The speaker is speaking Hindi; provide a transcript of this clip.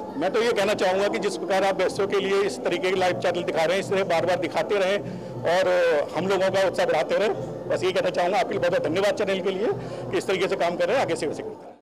मैं तो ये कहना चाहूँगा कि जिस प्रकार आप व्यस्तों के लिए इस तरीके के लाइव चैनल दिखा रहे हैं, इस तरह बार बार दिखाते रहें और हम लोगों का उत्साह बढ़ाते रहें। बस ये कहना चाहूँगा, आपके लिए बहुत बहुत धन्यवाद चैनल के लिए कि इस तरीके से काम कर रहे हैं, आगे से वैसे करते रहें।